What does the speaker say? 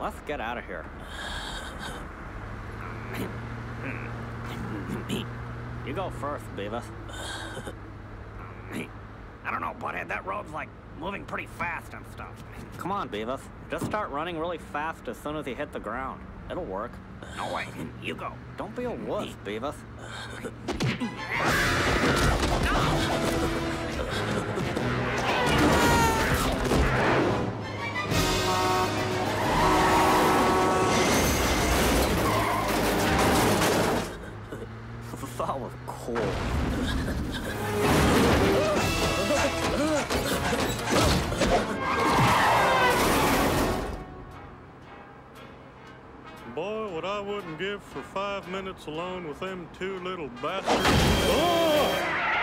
let's get out of here. You go first, Beavis. I don't know, Butthead. That road's like moving pretty fast and stuff. Come on, Beavis. Just start running really fast as soon as you hit the ground. It'll work. No way. You go. Don't be a wuss, Beavis. Boy, what I wouldn't give for five minutes alone with them two little bastards. Oh!